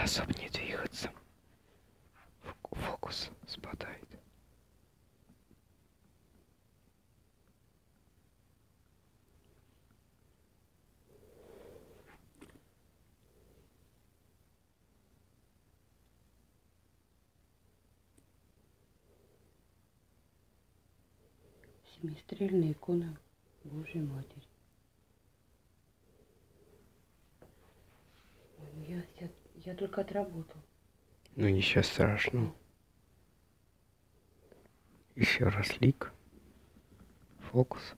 Особо не двигаться. Фок- Фокус спадает. Семистрельная икона Божьей Матери. Ой, Я, я, только отработал. Ну ничего страшного. Еще раз лик. Фокус.